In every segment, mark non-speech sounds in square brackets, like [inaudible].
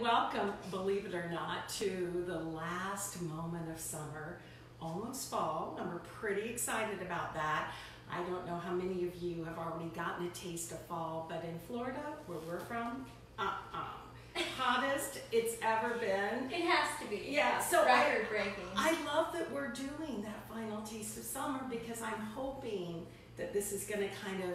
and welcome, believe it or not, to the last moment of summer, almost fall, and we're pretty excited about that. I don't know how many of you have already gotten a taste of fall, but in Florida, where we're from, uh-uh. Hottest it's ever been. It has to be. Yeah, so record breaking. I love that we're doing that final taste of summer because I'm hoping that this is going to kind of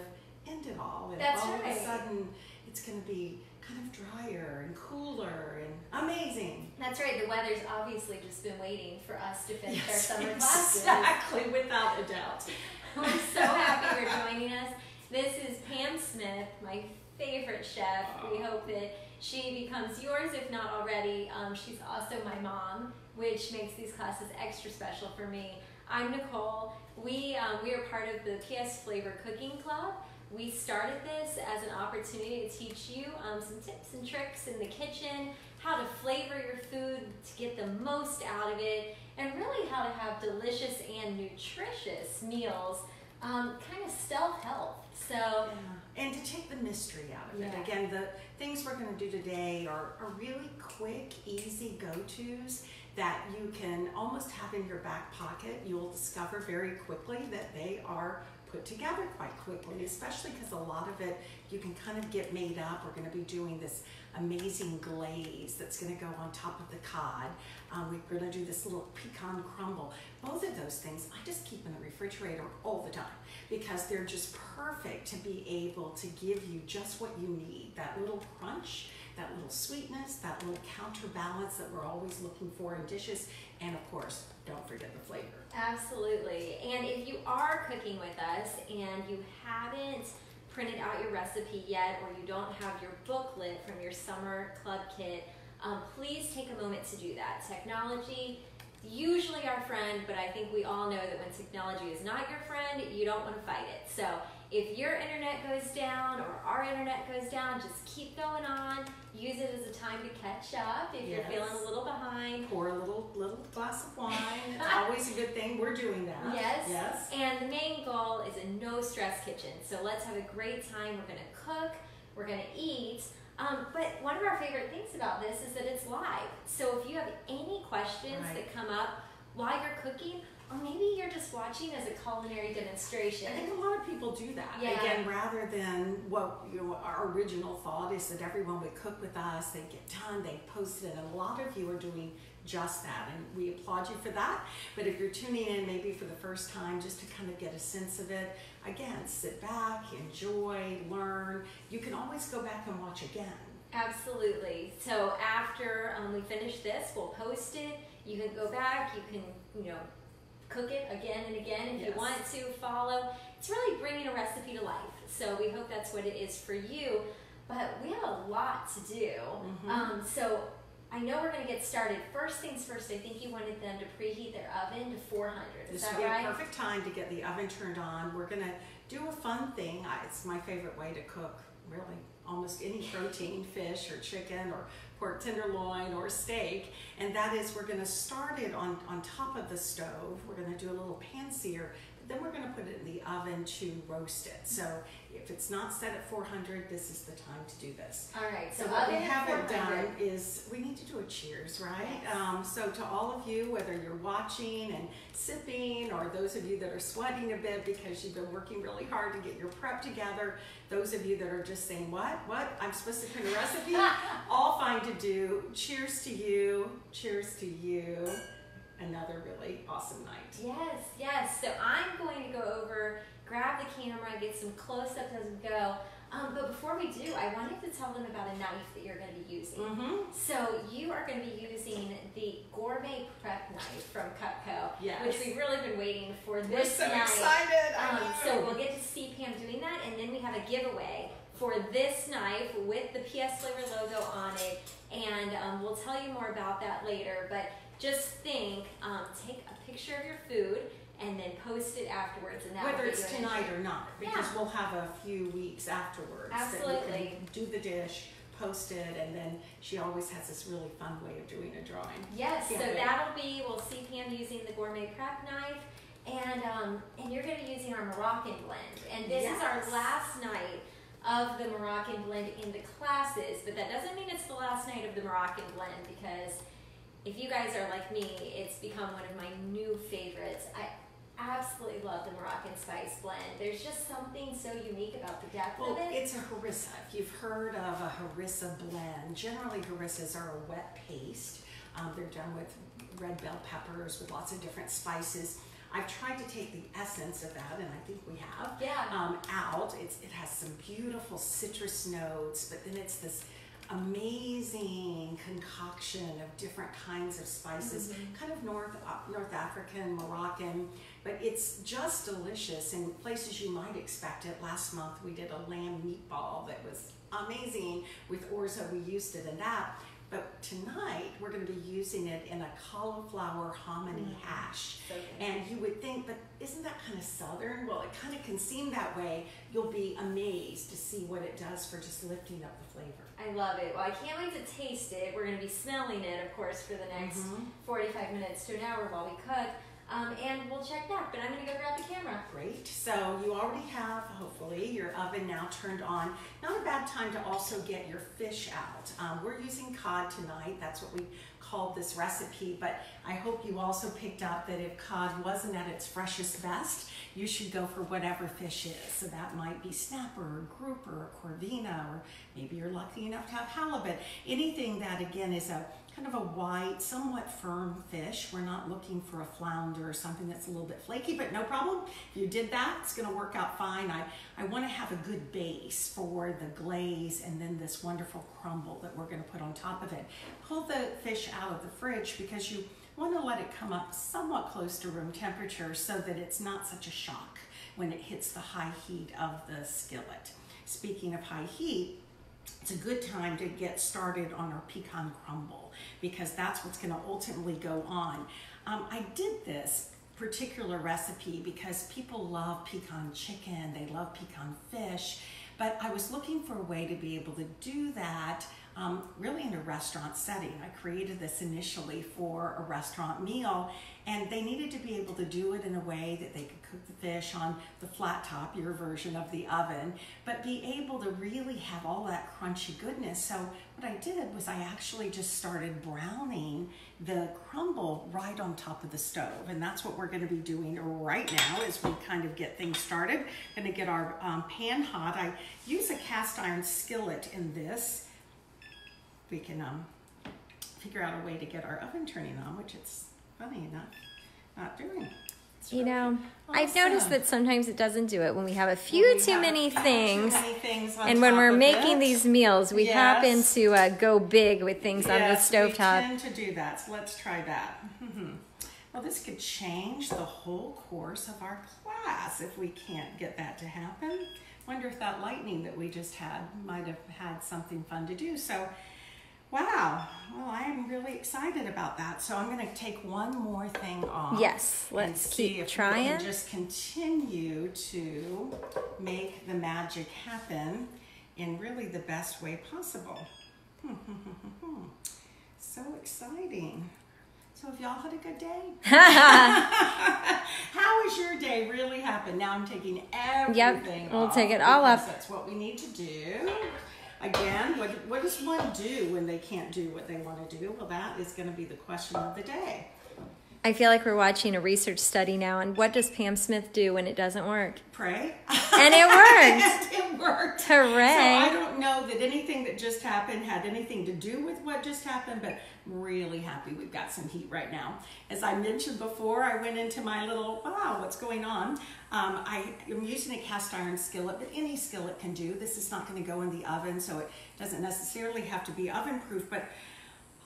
end it all. And That's all right. of a sudden, it's going to be kind of drier and cooler and amazing. That's right. The weather's obviously just been waiting for us to finish Yes, our summer [laughs] classes. exactly, without a doubt. [laughs] We're so happy you're joining us. This is Pam Smith, my favorite chef. We hope that she becomes yours, if not already. Um, she's also my mom, which makes these classes extra special for me. I'm Nicole. We um, we are part of the PS Flavor Cooking Club. We started this as an opportunity to teach you um, some tips and tricks in the kitchen, how to flavor your food to get the most out of it, and really how to have delicious and nutritious meals, um, kind of stealth health. So, Yeah. And to take the mystery out of it. Again, the things we're going to do today are, are really quick, easy go tos that you can almost have in your back pocket. You'll discover very quickly that they are put together quite quickly, especially because a lot of it you can kind of get made up. We're going to be doing this amazing glaze that's going to go on top of the cod. Um, we're going to do this little pecan crumble. Both of those things I just keep in the refrigerator all the time because they're just perfect to be able to give you just what you need that little crunch, that little sweetness, that little counterbalance that we're always looking for in dishes, and of course, don't forget the flavor. absolutely. And if you are cooking with us and you haven't printed out your recipe yet, or you don't have your booklet from your summer club kit, um, please take a moment to do that. Technology, usually our friend, but I think we all know that when technology is not your friend, you don't want to fight it. So if your internet goes down or our internet goes down, just keep going on. Use it as a time to catch up if you're feeling a little behind. Pour a little little glass of wine. It's [laughs] always a good thing. We're doing that. Yes. Yes. And the main goal is a no stress kitchen. So let's have a great time. We're going to cook, we're going to eat. Um, but one of our favorite things about this is that it's live. So if you have any questions Right. that come up while you're cooking, or maybe you're just watching as a culinary demonstration. I think a lot of people do that. Yeah. Again, rather than what you know, our original thought is that everyone would cook with us, they get done, they post it, and a lot of you are doing just that, and we applaud you for that. But if you're tuning in maybe for the first time, just to kind of get a sense of it, again, sit back, enjoy, learn. You can always go back and watch again. Absolutely. So after um, we finish this, we'll post it. You can go back. You can, you know, cook it again and again if you want to follow. It's really bringing a recipe to life. So we hope that's what it is for you. But we have a lot to do. Mhm. Um, so I know we're going to get started. First things first, I think you wanted them to preheat their oven to 400. Is This that would be right? a perfect time to get the oven turned on. We're gonna do a fun thing. It's my favorite way to cook, really, almost any protein, fish or chicken or pork tenderloin or steak. And that is we're gonna start it on, on top of the stove. We're gonna do a little pan sear, then we're gonna put it in the oven to roast it. So if it's not set at 400, this is the time to do this. All right. So, So what we haven't done is we need to do a cheers, right? Yes. Um, so to all of you, whether you're watching and sipping, or those of you that are sweating a bit because you've been working really hard to get your prep together, those of you that are just saying, "What? What? I'm supposed to print a recipe?" [laughs] all fine to do. Cheers to you. Cheers to you. Another really awesome night. Yes, yes. So I'm going to go over, grab the camera, get some close-ups as we go. Um, but before we do, I wanted to tell them about a knife that you're going to be using. Mm-hmm. So you are going to be using the gourmet prep knife from Cutco, Yes. which we've really been waiting for We're this so night. excited. I Um, so we'll get to see Pam doing that, and then we have a giveaway for this knife with the PS Flavor logo on it, and um, we'll tell you more about that later. But just think, um, take a picture of your food and then post it afterwards, and that Whether it's tonight or not, because Yeah. we'll have a few weeks afterwards. Absolutely. can do the dish, post it, and then she always has this really fun way of doing a drawing. Yes, so Can't that'll be. We'll see Pam using the gourmet prep knife, and um, and you're going to be using our Moroccan blend. And this is our last night of the Moroccan blend in the classes, but that doesn't mean it's the last night of the Moroccan blend because if you guys are like me, it's become one of my new favorites. I absolutely love the Moroccan spice blend. There's just something so unique about the depth Well, of it. it's a harissa. If you've heard of a harissa blend, generally harissas are a wet paste. Um, they're done with red bell peppers with lots of different spices. I've tried to take the essence of that, and I think we have, Yeah. um, out. It's, it has some beautiful citrus notes, but then it's this amazing concoction of different kinds of spices, mm-hmm. kind of North North African, Moroccan, but it's just delicious in places you might expect it. Last month we did a lamb meatball that was amazing with orzo. We used it in that. But tonight we're going to be using it in a cauliflower hominy hash. So. And you would think, but isn't that kind of southern? Well, it kind of can seem that way. You'll be amazed to see what it does for just lifting up the flavor. I love it. Well, I can't wait to taste it. We're going to be smelling it, of course, for the next Mhm. 45 minutes to an hour while we cook. Um, and we'll check back, but I'm going to go grab the camera. Great. So you already have, hopefully, your oven now turned on. Not a bad time to also get your fish out. Um, we're using cod tonight. That's what we called this recipe. But I hope you also picked up that if cod wasn't at its freshest best, you should go for whatever fish is. So that might be snapper or grouper or corvina, or maybe you're lucky enough to have halibut. Anything that, again, is a kind of a white, somewhat firm fish. We're not looking for a flounder or something that's a little bit flaky, but no problem. If you did that, it's gonna work out fine. I, I wanna have a good base for the glaze and then this wonderful crumble that we're gonna put on top of it. Pull the fish out of the fridge because you wanna let it come up somewhat close to room temperature so that it's not such a shock when it hits the high heat of the skillet. Speaking of high heat, it's a good time to get started on our pecan crumble because that's what's going to ultimately go on. Um, I did this particular recipe because people love pecan chicken, they love pecan fish, but I was looking for a way to be able to do that um, really in a restaurant setting. I created this initially for a restaurant meal, and they needed to be able to do it in a way that they could cook the fish on the flat top, your version of the oven, but be able to really have all that crunchy goodness. So, what I did was I actually just started browning the crumble right on top of the stove, and that's what we're going to be doing right now as we kind of get things started. To get our um, pan hot. I use a cast iron skillet in this we can um, figure out a way to get our oven turning on, which it's funny enough not doing. You know, I've noticed that sometimes it doesn't do it when we have a few we too many things. too many things And when we're making it. these meals, we happen to uh, go big with things on the Yes, we stovetop. tend to do that. So let's try that. well, this could change the whole course of our class if we can't get that to happen. Wonder if that lightning that we just had might have had something fun to do. So, wow. Well, I am really excited about that. So I'm going to take one more thing off. Yes, let's see keep trying. can just continue to make the magic happen in really the best way possible. [laughs] so exciting. So have y'all had a good day? [laughs] How has your day really happened? Now I'm taking everything we'll off take it all off. That's what we need to do. Again, what, what does one do when they can't do what they want to do? Well, that is going to be the question of the day. I feel like we're watching a research study now. And what does Pam Smith do when it doesn't work? Pray. And it worked. [laughs] it worked. Hooray. So I don't know that anything that just happened had anything to do with what just happened, but I'm really happy we've got some heat right now. As I mentioned before, I went into my little, wow, what's going on? Um, I am using a cast iron skillet, but any skillet can do. This is not going to go in the oven, so it doesn't necessarily have to be oven proof, but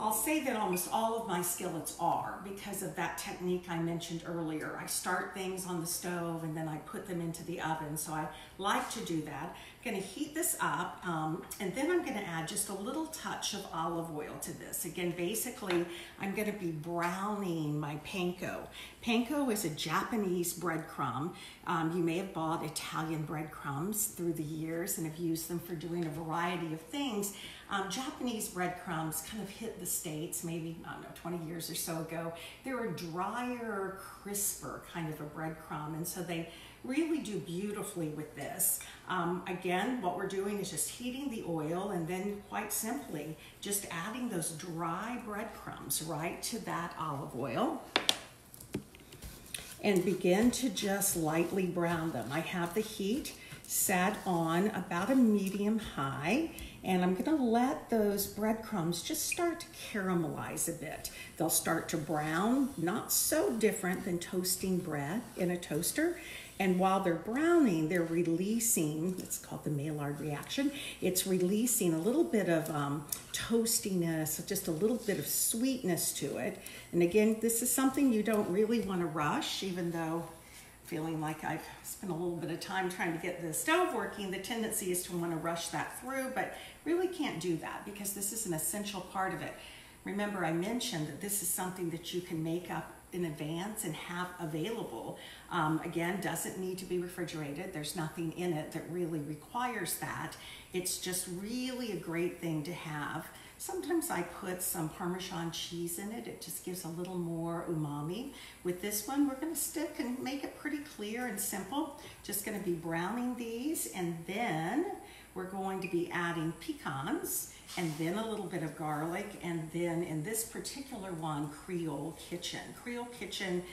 I'll say that almost all of my skillets are because of that technique I mentioned earlier. I start things on the stove and then I put them into the oven. So I like to do that. I'm going to heat this up um, and then I'm going to add just a little touch of olive oil to this. Again, basically, I'm going to be browning my panko. Panko is a Japanese breadcrumb. Um, you may have bought Italian breadcrumbs through the years and have used them for doing a variety of things. Um, Japanese breadcrumbs kind of hit the States maybe, I don't know, 20 years or so ago. They're a drier, crisper kind of a breadcrumb, and so they really do beautifully with this. Um, again, what we're doing is just heating the oil and then quite simply just adding those dry breadcrumbs right to that olive oil and begin to just lightly brown them. I have the heat set on about a medium high and I'm gonna let those breadcrumbs just start to caramelize a bit. They'll start to brown, not so different than toasting bread in a toaster. And while they're browning, they're releasing, it's called the Maillard reaction, it's releasing a little bit of um, toastiness, just a little bit of sweetness to it. And again, this is something you don't really want to rush, even though feeling like I've spent a little bit of time trying to get the stove working, the tendency is to want to rush that through, but really can't do that because this is an essential part of it. Remember, I mentioned that this is something that you can make up in advance and have available. Um, again, doesn't need to be refrigerated. There's nothing in it that really requires that. It's just really a great thing to have. Sometimes I put some Parmesan cheese in it. It just gives a little more umami. With this one, we're gonna stick and make it pretty clear and simple. Just gonna be browning these and then we're going to be adding pecans and then a little bit of garlic and then in this particular one, Creole Kitchen. Creole Kitchen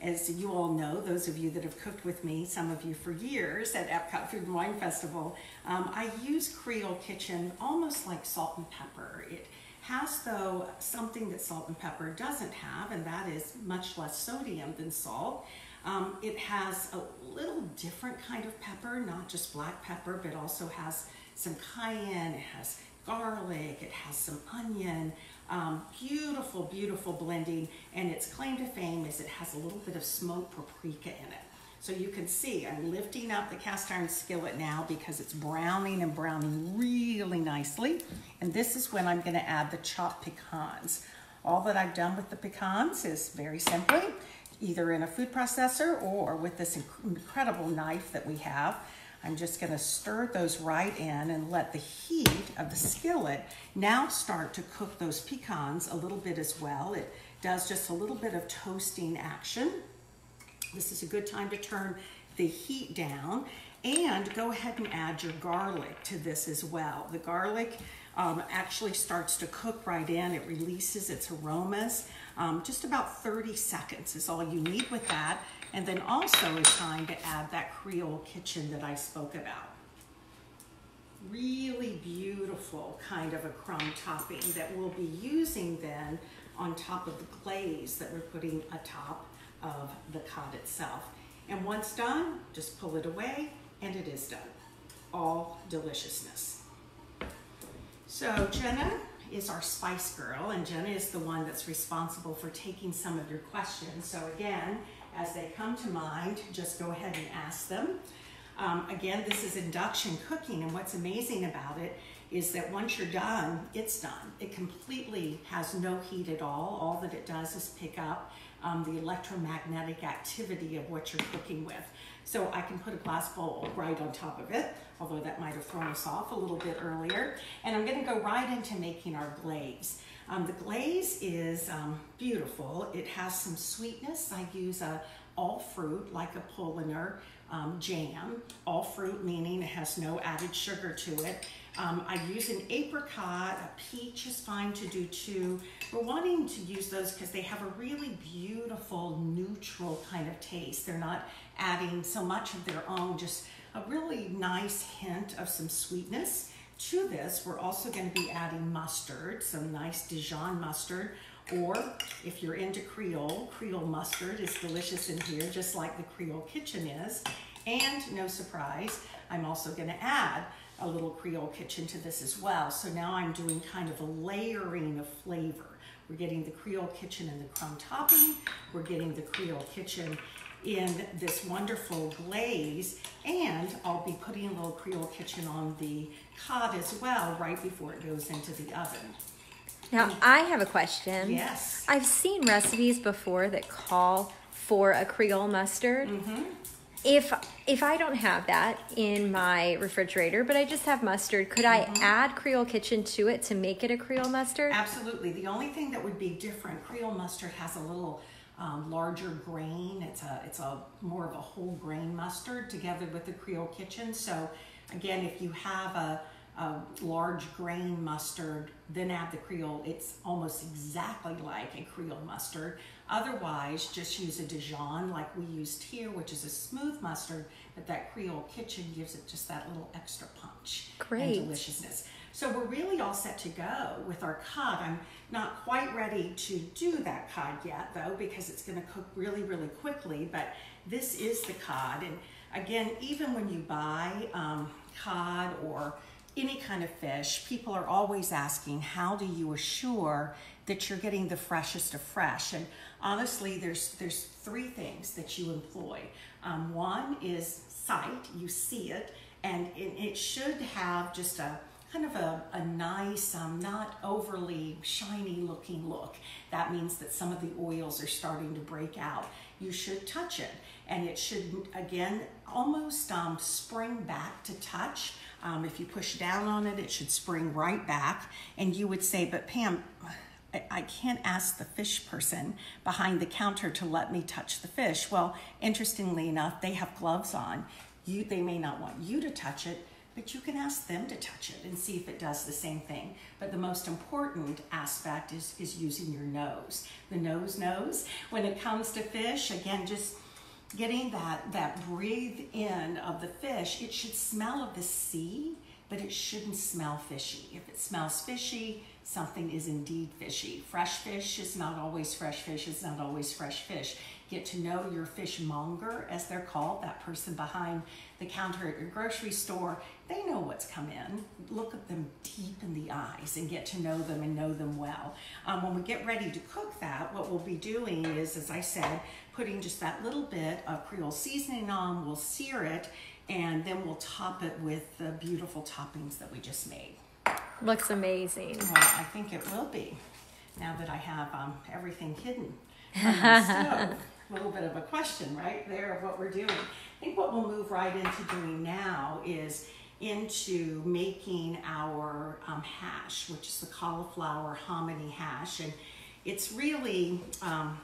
as you all know, those of you that have cooked with me, some of you for years at Epcot Food and Wine Festival, um, I use Creole Kitchen almost like salt and pepper. It has, though, something that salt and pepper doesn't have, and that is much less sodium than salt. Um, it has a little different kind of pepper, not just black pepper, but also has some cayenne, it has garlic, it has some onion, um, beautiful, beautiful blending, and its claim to fame is it has a little bit of smoked paprika in it. So you can see I'm lifting up the cast iron skillet now because it's browning and browning really nicely. And this is when I'm gonna add the chopped pecans. All that I've done with the pecans is very simply, either in a food processor or with this incredible knife that we have, I'm just gonna stir those right in and let the heat of the skillet now start to cook those pecans a little bit as well. It does just a little bit of toasting action. This is a good time to turn the heat down and go ahead and add your garlic to this as well. The garlic um, actually starts to cook right in. It releases its aromas. Um, just about 30 seconds is all you need with that. And then also it's time to add that Creole kitchen that I spoke about. Really beautiful kind of a crumb topping that we'll be using then on top of the glaze that we're putting atop of the cod itself. And once done, just pull it away and it is done. All deliciousness. So Jenna is our spice girl and Jenna is the one that's responsible for taking some of your questions. So again, as they come to mind, just go ahead and ask them. Um, again, this is induction cooking, and what's amazing about it is that once you're done, it's done. It completely has no heat at all. All that it does is pick up um, the electromagnetic activity of what you're cooking with. So I can put a glass bowl right on top of it, although that might have thrown us off a little bit earlier. And I'm gonna go right into making our glaze. Um, the glaze is um, beautiful. It has some sweetness. I use a all fruit, like a Polaner um, jam. All fruit meaning it has no added sugar to it. Um, I use an apricot, a peach is fine to do too. We're wanting to use those because they have a really beautiful neutral kind of taste. They're not adding so much of their own, just a really nice hint of some sweetness. To this, we're also going to be adding mustard, some nice Dijon mustard, or if you're into Creole, Creole mustard is delicious in here, just like the Creole kitchen is. And no surprise, I'm also going to add a little Creole kitchen to this as well. So now I'm doing kind of a layering of flavor. We're getting the Creole kitchen in the crumb topping. We're getting the Creole kitchen in this wonderful glaze and I'll be putting a little Creole kitchen on the cod as well right before it goes into the oven. Now, I have a question. Yes. I've seen recipes before that call for a Creole mustard. Mm-hmm. If if I don't have that in my refrigerator, but I just have mustard, could Mm-hmm. I add Creole Kitchen to it to make it a Creole mustard? Absolutely. The only thing that would be different, Creole mustard has a little um, larger grain. It's a it's a more of a whole grain mustard together with the Creole Kitchen. So again, if you have a, a large grain mustard, then add the Creole. It's almost exactly like a Creole mustard. Otherwise, just use a Dijon like we used here, which is a smooth mustard, but that Creole Kitchen gives it just that little extra punch Great. and deliciousness. So we're really all set to go with our cod. I'm not quite ready to do that cod yet though because it's going to cook really, really quickly, but this is the cod. And again, even when you buy um, cod or any kind of fish, people are always asking, how do you assure that you're getting the freshest of fresh? And honestly, there's there's three things that you employ. Um, one is sight, you see it, and it, it should have just a kind of a, a nice, um, not overly shiny looking look. That means that some of the oils are starting to break out. You should touch it, and it should, again, almost um, spring back to touch. Um, if you push down on it, it should spring right back. And you would say, but Pam, I, I can't ask the fish person behind the counter to let me touch the fish. Well, interestingly enough, they have gloves on. You, they may not want you to touch it, but you can ask them to touch it and see if it does the same thing. But the most important aspect is, is using your nose. The nose knows when it comes to fish, again, just getting that, that breathe in of the fish, it should smell of the sea, but it shouldn't smell fishy. If it smells fishy, something is indeed fishy. Fresh fish is not always fresh fish, it's not always fresh fish. Get to know your fishmonger, as they're called, that person behind the counter at your grocery store. They know what's come in. Look at them deep in the eyes and get to know them and know them well. Um, when we get ready to cook that, what we'll be doing is, as I said, putting just that little bit of Creole seasoning on. We'll sear it and then we'll top it with the beautiful toppings that we just made. Looks amazing. Well, I think it will be now that I have um, everything hidden. [laughs] A little bit of a question right there of what we're doing. I think what we'll move right into doing now is into making our um, hash, which is the cauliflower hominy hash. And it's really, um,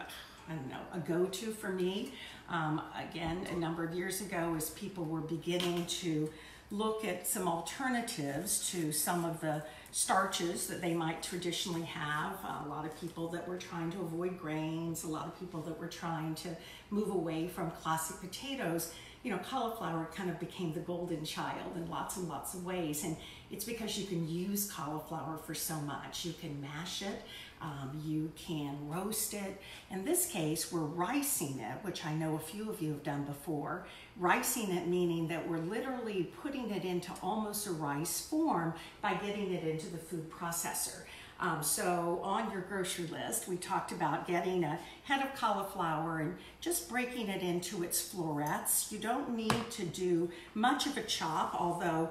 I don't know, a go to for me. Um, again, a number of years ago, as people were beginning to look at some alternatives to some of the starches that they might traditionally have. Uh, a lot of people that were trying to avoid grains, a lot of people that were trying to move away from classic potatoes. You know, cauliflower kind of became the golden child in lots and lots of ways. And it's because you can use cauliflower for so much. You can mash it, um, you can roast it. In this case, we're ricing it, which I know a few of you have done before. Ricing it meaning that we're literally putting it into almost a rice form by getting it into the food processor. Um, so on your grocery list, we talked about getting a head of cauliflower and just breaking it into its florets. You don't need to do much of a chop, although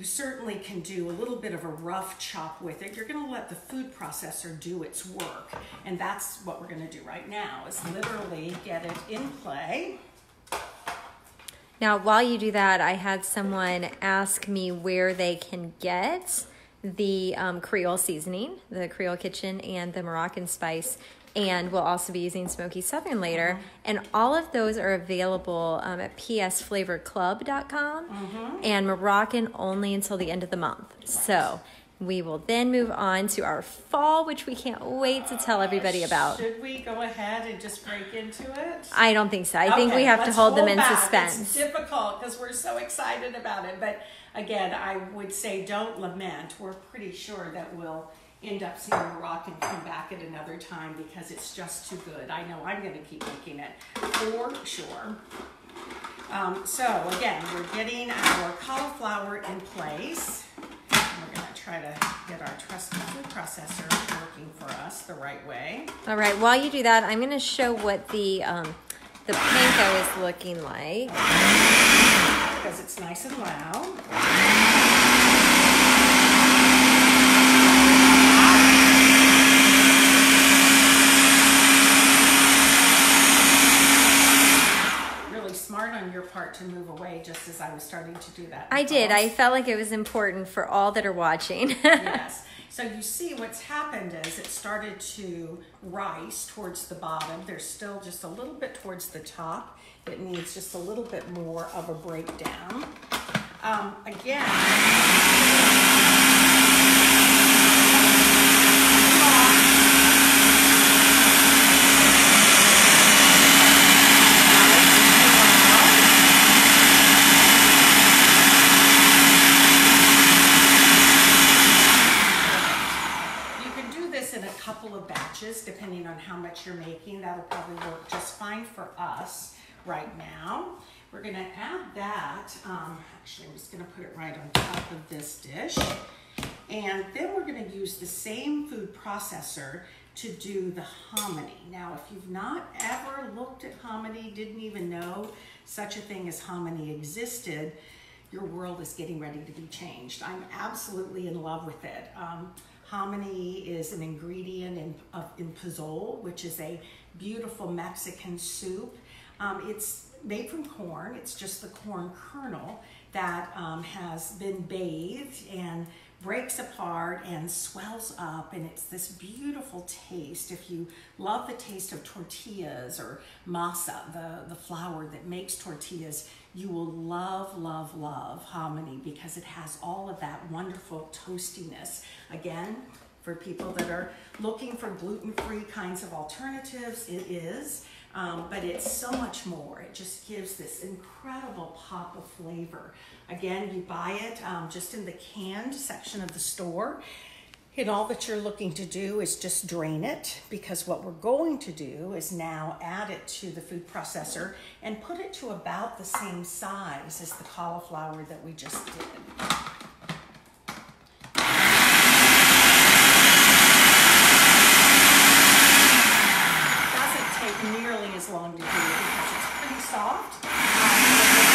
you certainly can do a little bit of a rough chop with it. You're gonna let the food processor do its work. And that's what we're gonna do right now, is literally get it in play. Now, while you do that, I had someone ask me where they can get the um, Creole seasoning, the Creole kitchen, and the Moroccan spice. And we'll also be using Smoky Southern later. Mm-hmm. And all of those are available um, at psflavorclub.com mm-hmm. and Moroccan only until the end of the month. So we will then move on to our fall, which we can't wait to tell everybody uh, about. Should we go ahead and just break into it? I don't think so. I think we have to let's hold them in back. It's suspense. difficult because we're so excited about it. But again, I would say don't lament. We're pretty sure that we'll end up seeing Moroccan come back at another time because it's just too good. I know I'm going to keep making it for sure. Um, so again, we're getting our cauliflower in place. We're going to try to get our trusty food processor working for us the right way. All right. While you do that, I'm going to show what the um, the panko is looking like. because it's nice and loud. Really smart on your part to move away just as I was starting to do that. I I did. I felt like it was important for all that are watching. [laughs] yes. So you see what's happened is it started to rise towards the bottom. There's still just a little bit towards the top. It needs just a little bit more of a breakdown. Um, again, You can do this in a batches depending on how much you're making. That'll probably work just fine for us right now. We're gonna add that, um, actually I'm just gonna put it right on top of this dish. And then we're gonna use the same food processor to do the hominy. Now, if you've not ever looked at hominy, didn't even know such a thing as hominy existed, your world is getting ready to be changed. I'm absolutely in love with it. Um, hominy is an ingredient in, of, in pozole, which is a beautiful Mexican soup. Um, it's made from corn. It's just the corn kernel that um, has been bathed and breaks apart and swells up and it's this beautiful taste. If you love the taste of tortillas or masa the, the flour that makes tortillas you will love love love hominy because it has all of that wonderful toastiness. Again for people that are looking for gluten-free kinds of alternatives it is um, but it's so much more. It just gives this incredible pop of flavor. Again, you buy it um, just in the canned section of the store. And all that you're looking to do is just drain it because what we're going to do is now add it to the food processor and put it to about the same size as the cauliflower that we just did. doesn't take nearly as long to do because it's pretty soft. Um,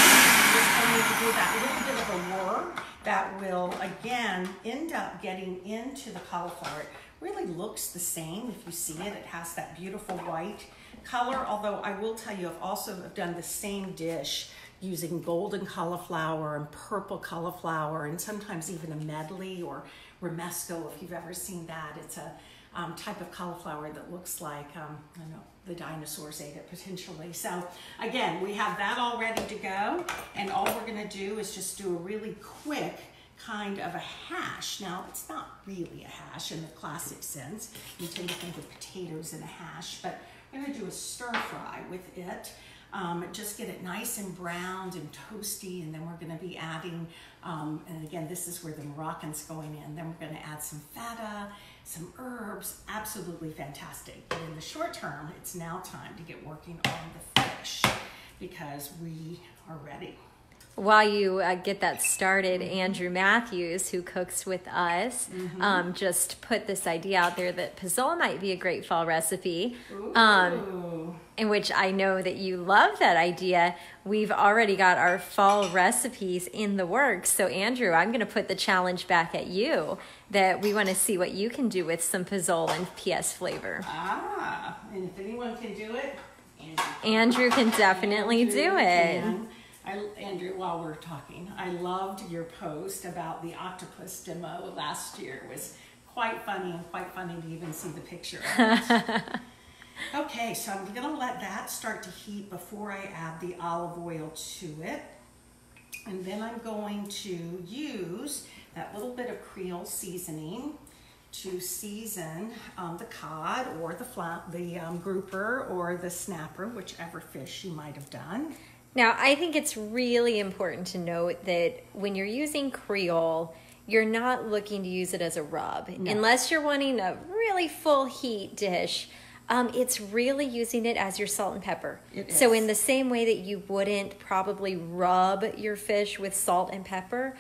just to do that little bit of a whir that will again end up getting into the cauliflower. It really looks the same if you see it. It has that beautiful white color, although I will tell you I've also done the same dish using golden cauliflower and purple cauliflower and sometimes even a medley or romanesco if you've ever seen that. It's a um, type of cauliflower that looks like, um, I don't know, the dinosaurs ate it potentially. So again, we have that all ready to go. And all we're gonna do is just do a really quick kind of a hash. Now, it's not really a hash in the classic sense. You tend to think of potatoes in a hash, but we're gonna do a stir fry with it. Um, just get it nice and browned and toasty, and then we're going to be adding, um, and again, this is where the Moroccan's going in. Then we're going to add some feta, some herbs, absolutely fantastic. But in the short term, it's now time to get working on the fish because we are ready. While you uh, get that started, Andrew Matthews, who cooks with us, um, just put this idea out there that pozole might be a great fall recipe. Um, in which I know that you love that idea. We've already got our fall recipes in the works. So, Andrew, I'm going to put the challenge back at you that we want to see what you can do with some pozole and PS flavor. Ah, and if anyone can do it, Andrew. can. Andrew can definitely Andrew do it. can. I, Andrew, while we're talking, I loved your post about the octopus demo last year. It was quite funny and quite funny to even see the picture of [laughs] it. okay, so I'm gonna let that start to heat before I add the olive oil to it. And then I'm going to use that little bit of Creole seasoning to season um, the cod or the flat, the um, grouper or the snapper, whichever fish you might have done. Now, I think it's really important to note that when you're using Creole, you're not looking to use it as a rub. No. Unless you're wanting a really full heat dish, um, it's really using it as your salt and pepper. It So, is. in the same way that you wouldn't probably rub your fish with salt and pepper,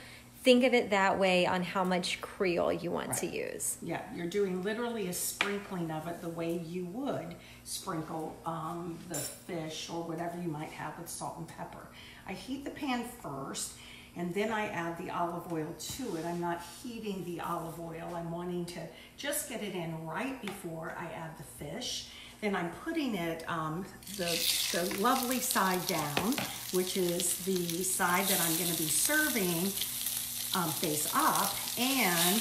think of it that way on how much Creole you want to use. Yeah, you're doing literally a sprinkling of it the way you would sprinkle um, the fish or whatever you might have with salt and pepper. I heat the pan first and then I add the olive oil to it. I'm not heating the olive oil, I'm wanting to just get it in right before I add the fish. and I'm putting it um, the, the lovely side down, which is the side that I'm going to be serving um, face up, and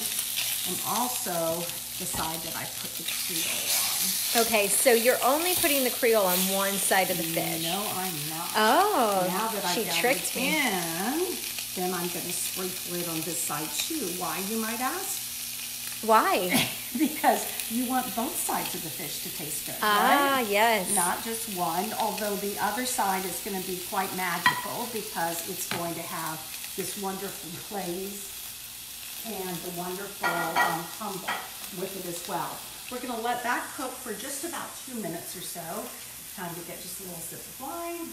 and also the side that I put the Creole on. Okay, so you're only putting the Creole on one side of the fish. No, I'm not. Oh, now that she I've tricked me. in, then I'm going to sprinkle it on this side too. Why, you might ask? Why? [laughs] because you want both sides of the fish to taste good, ah, right? yes. Not just one, although the other side is going to be quite magical because it's going to have this wonderful glaze and the wonderful um, crumble with it as well. We're going to let that cook for just about two minutes or so. Time to get just a little sip of wine.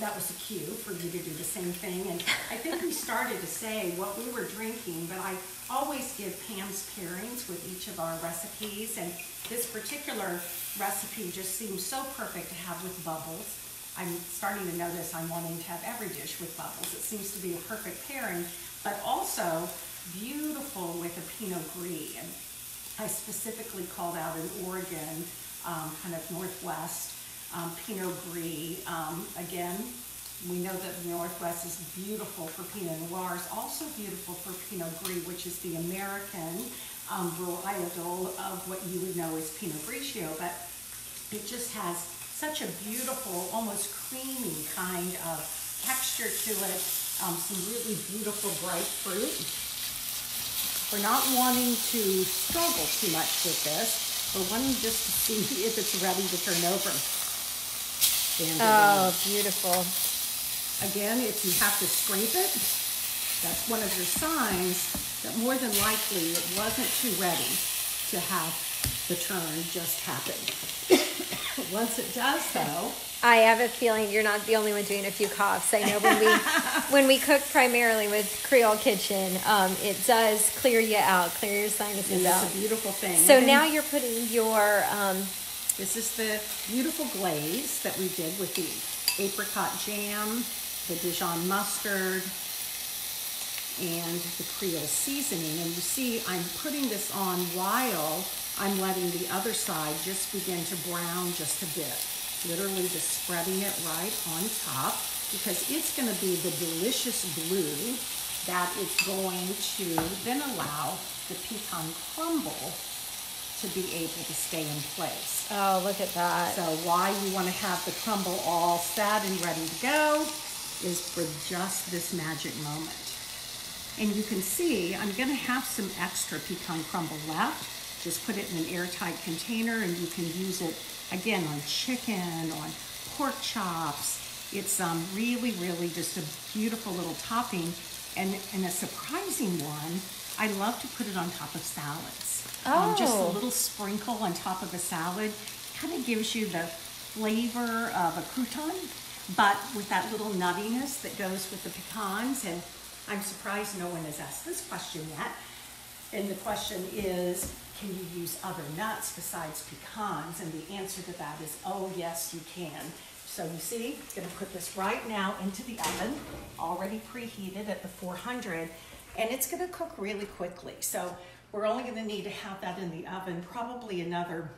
That was a cue for you to do the same thing. And I think we started to say what we were drinking, but I always give Pam's pairings with each of our recipes. And this particular recipe just seems so perfect to have with bubbles. I'm starting to notice I'm wanting to have every dish with bubbles. It seems to be a perfect pairing, but also beautiful with a Pinot Gris. And I specifically called out an Oregon, um, kind of Northwest um, Pinot Gris. Um, again, we know that the Northwest is beautiful for Pinot Noirs, also beautiful for Pinot Gris, which is the American um, varietal of what you would know as Pinot Grigio, but it just has such a beautiful, almost creamy kind of texture to it. Um, some really beautiful bright fruit. We're not wanting to struggle too much with this. We're wanting just to see [laughs] if it's ready to turn over. In. Oh, beautiful. Again, if you have to scrape it, that's one of your signs that more than likely it wasn't too ready to have the turn just happen. [coughs] Once it does though, I have a feeling you're not the only one doing a few coughs. I know when we [laughs] when we cook primarily with Creole Kitchen, um, it does clear you out, clear your sinuses it's out. a beautiful thing. So And now you're putting your um, This is the beautiful glaze that we did with the apricot jam, the Dijon mustard, and the Creole seasoning. And you see, I'm putting this on while I'm letting the other side just begin to brown just a bit. Literally just spreading it right on top because it's going to be the delicious glue that it's going to then allow the pecan crumble to be able to stay in place. oh look at that. So why you want to have the crumble all set and ready to go is for just this magic moment. And you can see I'm going to have some extra pecan crumble left. Just put it in an airtight container and you can use it again on chicken, on pork chops. It's um, really, really just a beautiful little topping and, and a surprising one. I love to put it on top of salads. Um, just a Oh. little sprinkle on top of a salad kind of gives you the flavor of a crouton, but with that little nuttiness that goes with the pecans. And I'm surprised no one has asked this question yet. And the question is, can you use other nuts besides pecans? And the answer to that is, oh yes, you can. So you see, I'm gonna put this right now into the oven, already preheated at the 400, and it's gonna cook really quickly. So we're only gonna need to have that in the oven probably another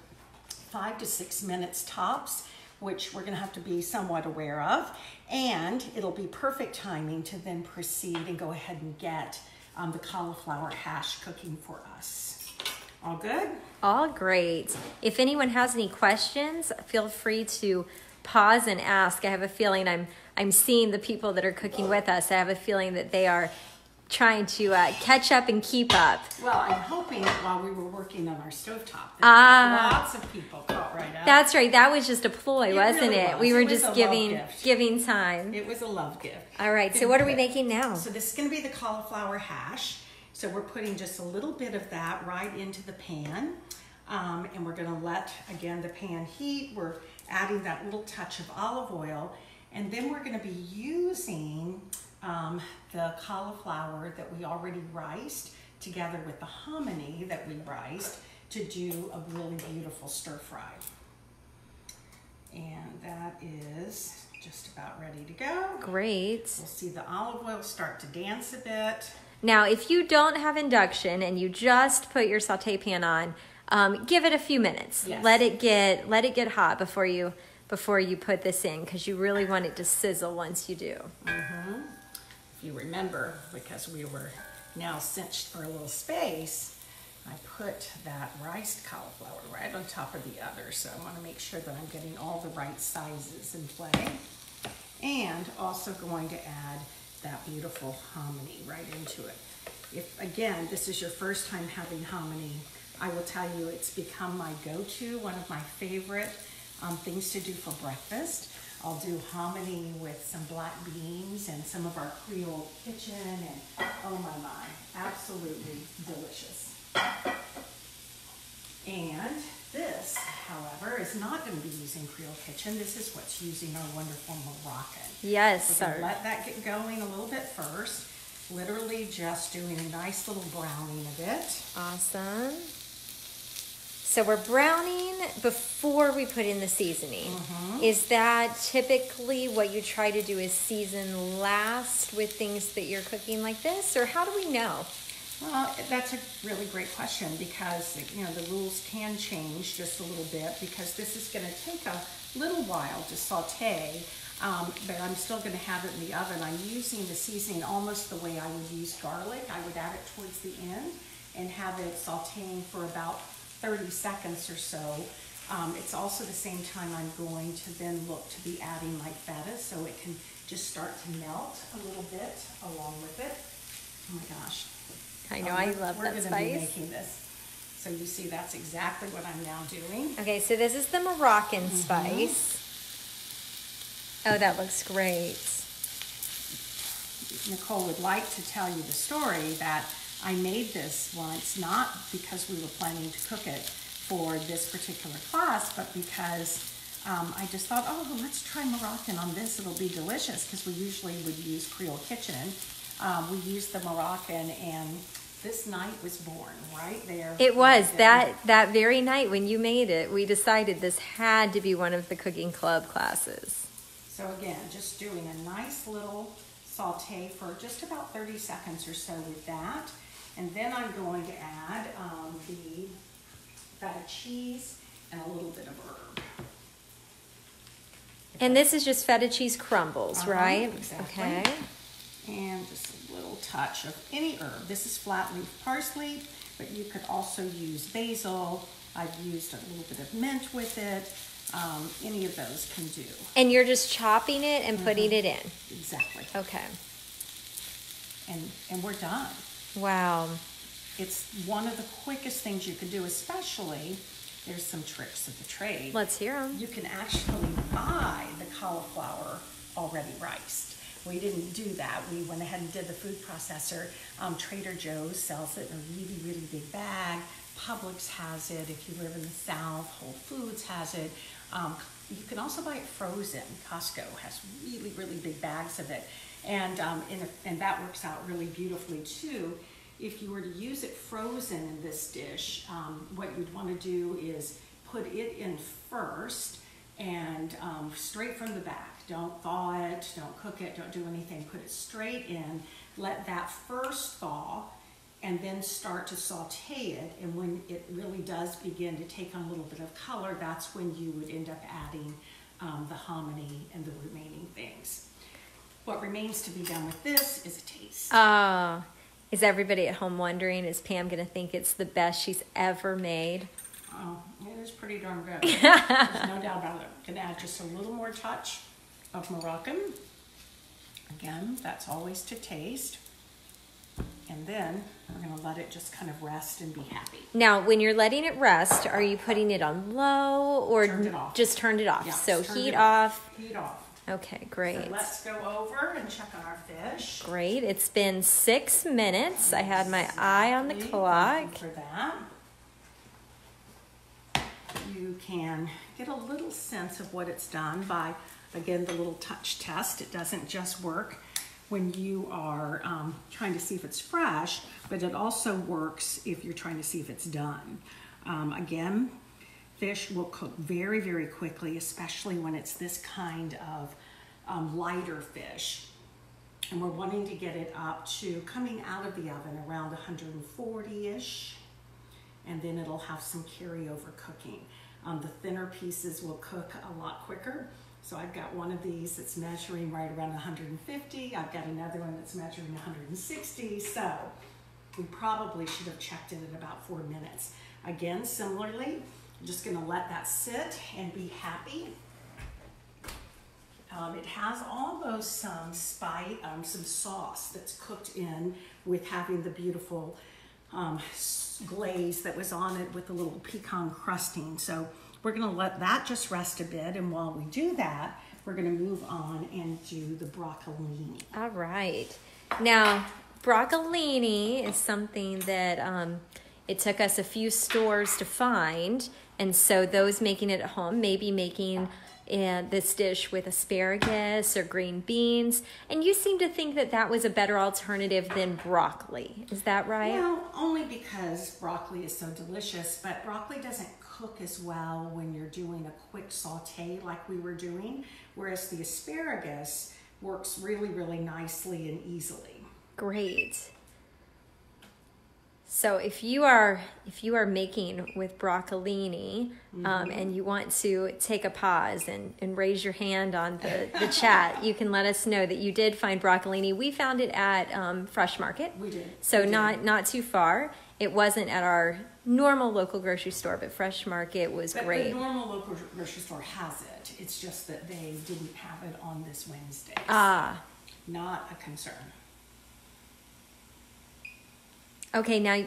five to six minutes tops, which we're gonna have to be somewhat aware of. And it'll be perfect timing to then proceed and go ahead and get um, the cauliflower hash cooking for us. All good? All great. If anyone has any questions, feel free to pause and ask. I have a feeling I'm I'm seeing the people that are cooking with us. I have a feeling that they are trying to uh, catch up and keep up. Well, I'm hoping that while we were working on our stovetop, that Ah. lots of people caught right up. That's right. That was just a ploy, It wasn't really it? was. We It were was just giving giving time. it was a love gift. All right. So what are we making now? So this is going to be the cauliflower hash. So we're putting just a little bit of that right into the pan. Um, and we're going to let, again, the pan heat. We're adding that little touch of olive oil. And then we're going to be using um, the cauliflower that we already riced together with the hominy that we riced to do a really beautiful stir fry. And that is just about ready to go. Great. We'll see the olive oil start to dance a bit. Now, if you don't have induction and you just put your saute pan on, um, give it a few minutes. Yes. Let it get let it get hot before you before you put this in because you really want it to sizzle once you do. If you remember, because we were now cinched for a little space, I put that riced cauliflower right on top of the other. So I want to make sure that I'm getting all the right sizes in play. And also going to add that beautiful hominy right into it. If, again, this is your first time having hominy, I will tell you it's become my go-to, one of my favorite um, things to do for breakfast. I'll do hominy with some black beans and some of our Creole kitchen and oh my my, absolutely delicious. And this, however, is not going to be using Creole kitchen. This is what's using our wonderful Moroccan. Yes, sir. let that get going a little bit first. Literally just doing a nice little browning of it. Awesome. So we're browning before we put in the seasoning. Mm-hmm. Is that typically what you try to do is season last with things that you're cooking like this? Or how do we know? Well, that's a really great question because, you know, the rules can change just a little bit because this is gonna take a little while to saute, um, but I'm still gonna have it in the oven. I'm using the seasoning almost the way I would use garlic. I would add it towards the end and have it sauteing for about 30 seconds or so. Um, it's also the same time I'm going to then look to be adding my feta so it can just start to melt a little bit along with it. Oh my gosh, I know um, I love we're gonna be making this. So you see, that's exactly what I'm now doing. Okay, so this is the Moroccan Mm-hmm. spice. Oh, that looks great. Nicole would like to tell you the story that I made this once, not because we were planning to cook it for this particular class, but because um, I just thought, oh, well, let's try Moroccan on this. It'll be delicious because we usually would use Creole Kitchen. Um, we used the Moroccan, and this night was born right there. It was right there. that that very night when you made it, we decided this had to be one of the cooking club classes. So again, just doing a nice little saute for just about 30 seconds or so with that. And then I'm going to add um, the feta cheese and a little bit of herb. And this is just feta cheese crumbles, Uh-huh, right? exactly. Okay. And just a little touch of any herb. This is flat leaf parsley, but you could also use basil. I've used a little bit of mint with it. Um, any of those can do. And you're just chopping it and putting Mm-hmm. it in. Exactly. Okay. And, and we're done. Wow. It's one of the quickest things you can do, especially there's some tricks of the trade. Let's hear them. You can actually buy the cauliflower already riced. We didn't do that. We went ahead and did the food processor. Um, Trader Joe's sells it in a really, really big bag. Publix has it. If you live in the South, Whole Foods has it. Um, you can also buy it frozen. Costco has really, really big bags of it. And, um, and, and that works out really beautifully too. If you were to use it frozen in this dish, um, what you'd want to do is put it in first and um, straight from the back. Don't thaw it, don't cook it, don't do anything. Put it straight in. Let that first thaw and then start to saute it. And when it really does begin to take on a little bit of color, that's when you would end up adding um, the hominy and the remaining things. What remains to be done with this is a taste. Uh, is everybody at home wondering, is Pam going to think it's the best she's ever made? Oh, it is pretty darn good. [laughs] There's no doubt about it. Can add just a little more touch of Moroccan. Again, that's always to taste. And then we're gonna let it just kind of rest and be happy. Now, when you're letting it rest, are you putting it on low or Turned it off. just turned it off? Yeah, so heat it off. Heat off. Okay, So great. let's go over and check on our fish. Great. It's been six minutes. I had my eye on the clock. You For that. You can get a little sense of what it's done by, again, the little touch test. It doesn't just work when you are um, trying to see if it's fresh, but it also works if you're trying to see if it's done. Um, again, fish will cook very, very quickly, especially when it's this kind of um, lighter fish. And we're wanting to get it up to coming out of the oven around 140-ish. and then it'll have some carryover cooking. Um, the thinner pieces will cook a lot quicker. So I've got one of these that's measuring right around 150. I've got another one that's measuring 160. So we probably should have checked it at about four minutes. Again, similarly, I'm just gonna let that sit and be happy. Um, it has almost some spice, um, some sauce that's cooked in with having the beautiful um, glaze that was on it with the little pecan crusting. So we're gonna let that just rest a bit. And while we do that, we're gonna move on and do the broccolini. All right. Now, broccolini is something that um, it took us a few stores to find. And so those making it at home may be making uh, this dish with asparagus or green beans. And you seem to think that that was a better alternative than broccoli. Is that right? Well, only because broccoli is so delicious, but broccoli doesn't cook as well when you're doing a quick saute like we were doing, whereas the asparagus works really, really nicely and easily. Great. So if you are if you are making with broccolini um, Mm-hmm. and you want to take a pause and, and raise your hand on the, the [laughs] chat, you can let us know that you did find broccolini. We found it at um, Fresh Market, We did. so we did. not not too far. It wasn't at our normal local grocery store, but Fresh Market was But great. the normal local grocery store has it. It's just that they didn't have it on this Wednesday. Ah, Not a concern. Okay. Now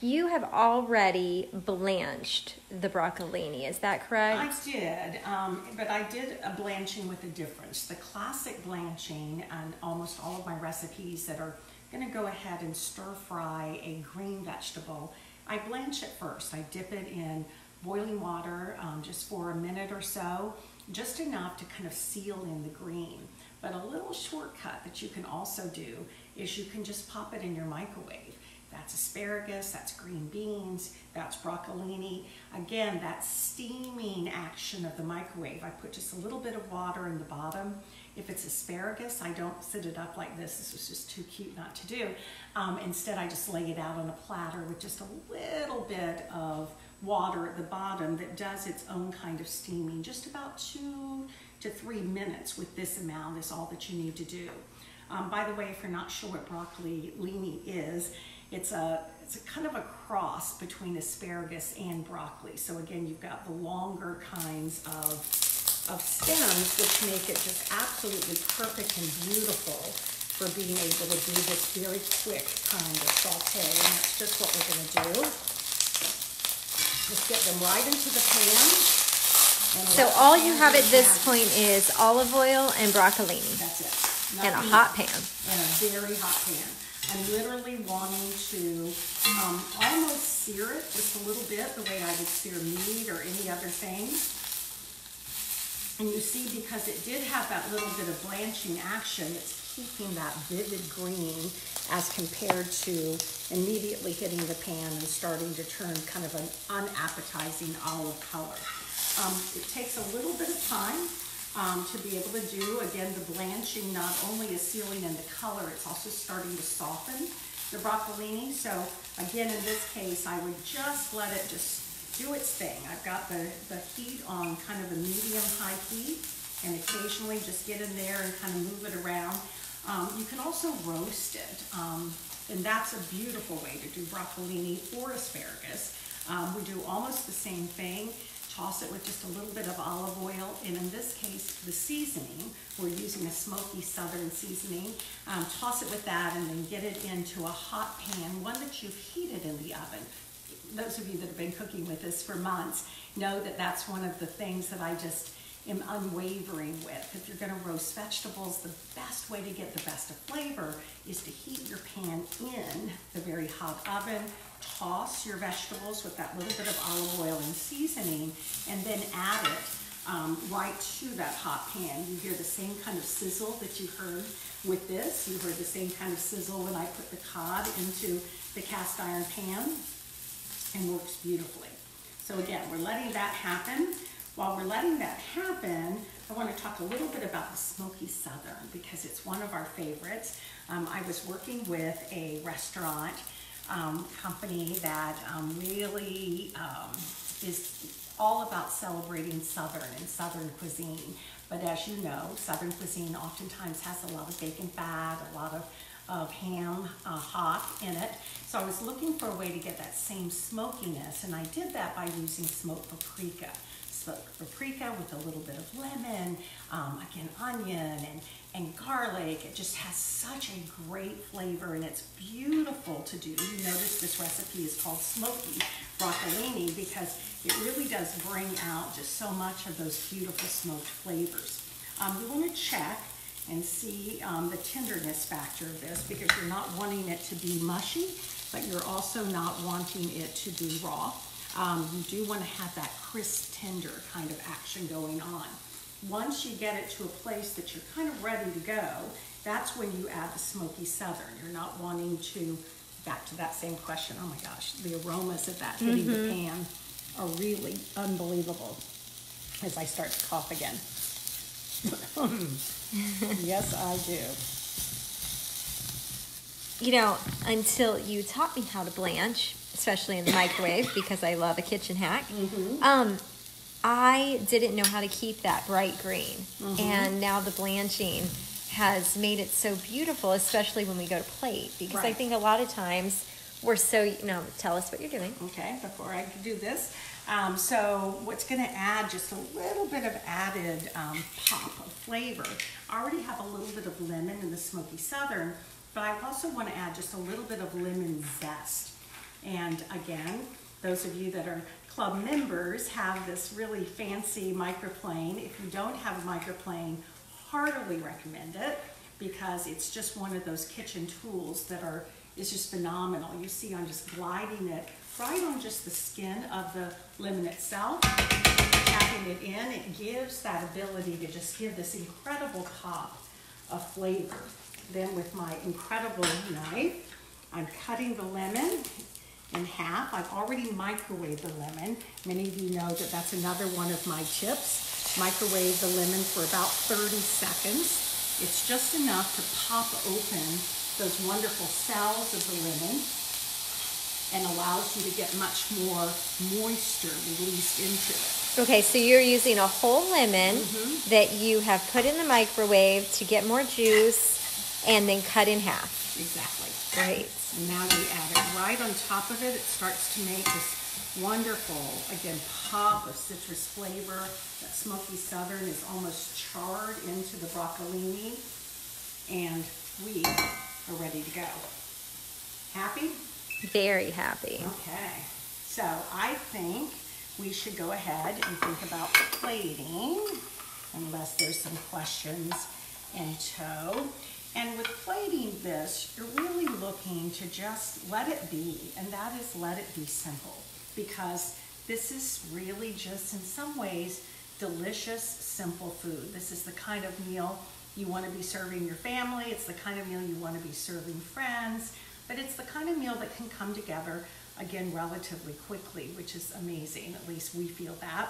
you have already blanched the broccolini. Is that correct? I did, um, but I did a blanching with a difference. The classic blanching and almost all of my recipes that are going to go ahead and stir fry a green vegetable, I blanch it first. I dip it in boiling water um, just for a minute or so, just enough to kind of seal in the green. But a little shortcut that you can also do is you can just pop it in your microwave. That's asparagus, that's green beans, that's broccolini. Again, that steaming action of the microwave. I put just a little bit of water in the bottom. If it's asparagus, I don't sit it up like this. This was just too cute not to do. Um, instead, I just lay it out on a platter with just a little bit of water at the bottom that does its own kind of steaming. Just about two to three minutes with this amount is all that you need to do. Um, by the way, if you're not sure what broccolini is, it's a it's a kind of a cross between asparagus and broccoli. So again, you've got the longer kinds of of stems, which make it just absolutely perfect and beautiful for being able to do this very quick kind of saute. And that's just what we're going to do. Just get them right into the pan. so all you have at this point is olive oil and broccolini That's it. and a hot pan. In a very hot pan. I'm literally wanting to um, almost sear it just a little bit, the way I would sear meat or any other thing. And you see, because it did have that little bit of blanching action, it's keeping that vivid green as compared to immediately hitting the pan and starting to turn kind of an unappetizing olive color. Um, it takes a little bit of time um, to be able to do. Again, the blanching not only is sealing in the color, it's also starting to soften the broccolini. So again, in this case, I would just let it just do its thing. I've got the, the heat on kind of a medium high heat and occasionally just get in there and kind of move it around. Um, you can also roast it, um, and that's a beautiful way to do broccolini or asparagus. Um, we do almost the same thing. Toss it with just a little bit of olive oil, and in this case, the seasoning, we're using a smoky southern seasoning. Um, toss it with that and then get it into a hot pan, one that you've heated in the oven those of you that have been cooking with us for months know that that's one of the things that I just am unwavering with. If you're going to roast vegetables, the best way to get the best of flavor is to heat your pan in the very hot oven, toss your vegetables with that little bit of olive oil and seasoning, and then add it um, right to that hot pan. You hear the same kind of sizzle that you heard with this. You heard the same kind of sizzle when I put the cod into the cast iron pan and works beautifully. So again, we're letting that happen. While we're letting that happen, I want to talk a little bit about the Smoky Southern because it's one of our favorites. Um, I was working with a restaurant um, company that um, really um, is all about celebrating Southern and Southern cuisine. But as you know, Southern cuisine oftentimes has a lot of bacon fat, a lot of, of ham uh, hock in it. So I was looking for a way to get that same smokiness, and I did that by using smoked paprika. Smoked paprika with a little bit of lemon, um, again, onion, and, and garlic. It just has such a great flavor, and it's beautiful to do. You notice this recipe is called Smoky Broccolini because it really does bring out just so much of those beautiful smoked flavors. Um, you want to check and see um, the tenderness factor of this because you're not wanting it to be mushy, but you're also not wanting it to be raw. Um, you do want to have that crisp, tender kind of action going on. Once you get it to a place that you're kind of ready to go, that's when you add the smoky southern. You're not wanting to back to that same question. Oh my gosh, the aromas of that hitting mm-hmm. the pan are really unbelievable as I start to cough again. [laughs] yes, I do. You know, until you taught me how to blanch, especially in the microwave, because I love a kitchen hack, mm-hmm. um, I didn't know how to keep that bright green. Mm-hmm. And now the blanching has made it so beautiful, especially when we go to plate. Because right. I think a lot of times we're so, you know, tell us what you're doing. Okay, before I do this. Um, so what's going to add just a little bit of added um, pop of flavor. I already have a little bit of lemon in the smoky southern, but I also want to add just a little bit of lemon zest. And again, those of you that are club members have this really fancy microplane. If you don't have a microplane, heartily recommend it because it's just one of those kitchen tools that are is just phenomenal. You see I'm just gliding it right on just the skin of the lemon itself, tapping it in. It gives that ability to just give this incredible pop of flavor. Then with my incredible knife, I'm cutting the lemon in half. I've already microwaved the lemon. Many of you know that that's another one of my tips Microwave the lemon for about 30 seconds. It's just enough to pop open those wonderful cells of the lemon and allows you to get much more moisture released into it. Okay, so you're using a whole lemon mm-hmm. that you have put in the microwave to get more juice and then cut in half. Exactly. Great. And now we add it right on top of it. It starts to make this wonderful, again, pop of citrus flavor. That smoky southern is almost charred into the broccolini. And we are ready to go. Happy? Very happy. Okay. So I think we should go ahead and think about plating, unless there's some questions in tow. And with plating this, you're really looking to just let it be, and that is let it be simple because this is really just in some ways delicious, simple food. This is the kind of meal you want to be serving your family. It's the kind of meal you want to be serving friends, but it's the kind of meal that can come together again relatively quickly, which is amazing. At least we feel that.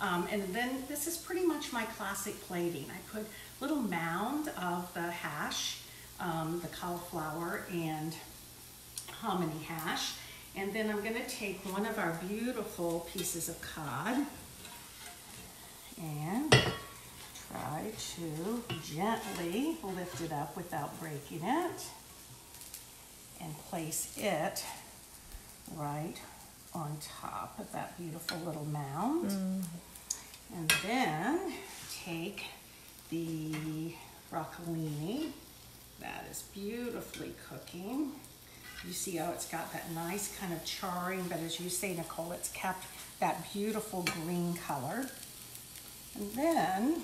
Um, and then this is pretty much my classic plating. I put little mound of the hash, um, the cauliflower and hominy hash. And then I'm gonna take one of our beautiful pieces of cod and try to gently lift it up without breaking it and place it right on top of that beautiful little mound. Mm. And then take the broccolini that is beautifully cooking you see how it's got that nice kind of charring, but as you say, Nicole, it's kept that beautiful green color. And then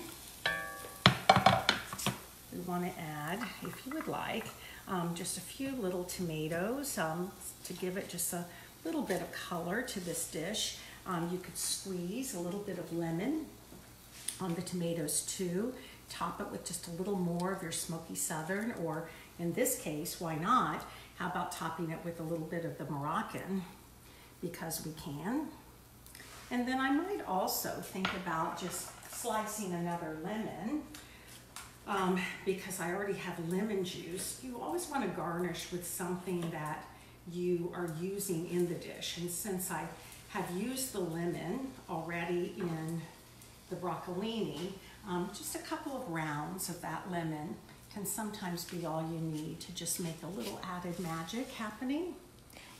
we want to add, if you would like, um, just a few little tomatoes um, to give it just a little bit of color to this dish. Um, you could squeeze a little bit of lemon on the tomatoes too. Top it with just a little more of your smoky southern, or in this case, why not? How about topping it with a little bit of the Moroccan because we can. And then I might also think about just slicing another lemon um, because I already have lemon juice. You always want to garnish with something that you are using in the dish. And since I have used the lemon already in the broccolini, um, just a couple of rounds of that lemon can sometimes be all you need to just make a little added magic happening.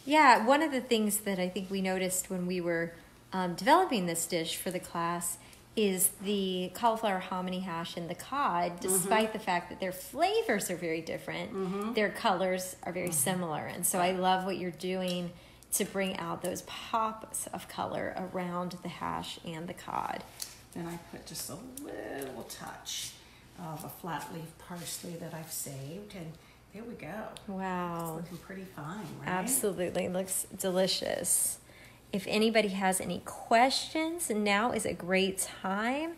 Yeah, one of the things that I think we noticed when we were um, developing this dish for the class is the cauliflower hominy hash and the cod, despite the fact that their flavors are very different, their colors are very similar. And so I love what you're doing to bring out those pops of color around the hash and the cod. Then I put just a little touch of a flat leaf parsley that I've saved, and there we go. Wow. It's looking pretty fine, right? Absolutely. Looks delicious. If anybody has any questions, now is a great time.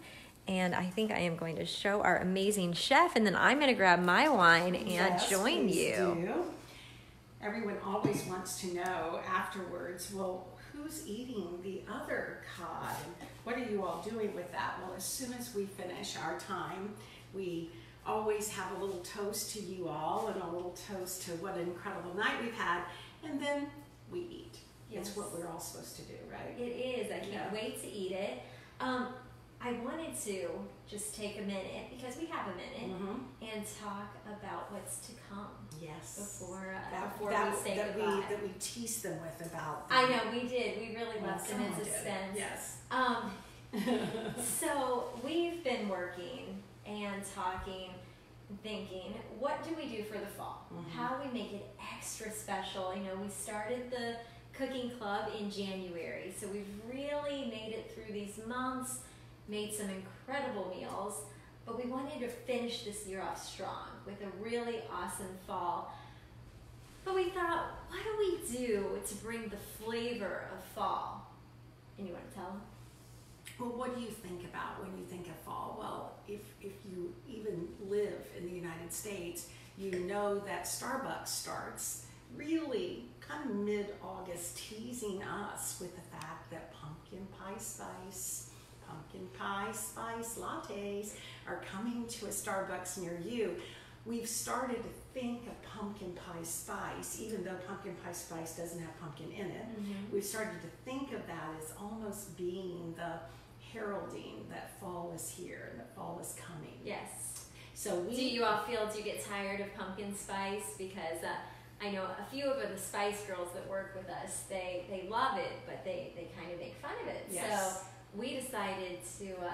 And I think I am going to show our amazing chef, and then I'm going to grab my wine and Yes, join you. do. Everyone always wants to know afterwards, well, who's eating the other cod? And what are you all doing with that? Well, as soon as we finish our time, we always have a little toast to you all and a little toast to what an incredible night we've had, and then we eat. It's what we're all supposed to do, right? It is. I can't Yeah. wait to eat it. Um, I wanted to just take a minute because we have a minute Mm-hmm. and talk about what's to come Yes. before uh, That, before that, we say that we goodbye. that we tease them with about. I know we did. We really Well, left them in suspense. Yes. Um, [laughs] so we've been working and talking, and thinking, what do we do for the fall? Mhm. How do we make it extra special? You know, we started the cooking club in January, so we've really made it through these months, made some incredible meals, but we wanted to finish this year off strong with a really awesome fall. But we thought, what do we do to bring the flavor of fall? And you want to tell them? Well, what do you think about when you think of fall? Well, if, if you even live in the United States, you know that Starbucks starts really kind of mid August teasing us with the fact that pumpkin pie spice, pumpkin pie spice lattes are coming to a Starbucks near you. We've started to think of pumpkin pie spice, even though pumpkin pie spice doesn't have pumpkin in it we've started to think of that as almost being the heralding that fall is here and that fall is coming. Yes. So we Do you all feel do you get tired of pumpkin spice? Because uh, I know a few of the Spice Girls that work with us. They they love it, but they they kind of make fun of it. Yes. So we decided to uh,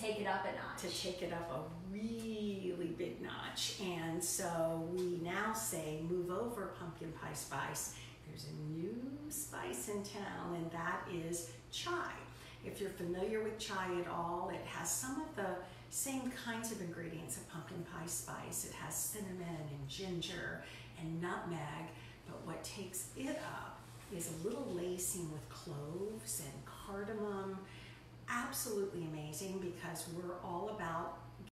take it up a notch. to take it up a really big notch. And so we now say move over pumpkin pie spice. There's a new spice in town and that is chai. If you're familiar with chai at all, it has some of the same kinds of ingredients of pumpkin pie spice. It has cinnamon and ginger and nutmeg, but what takes it up is a little lacing with cloves and cardamom. Absolutely amazing because we're all about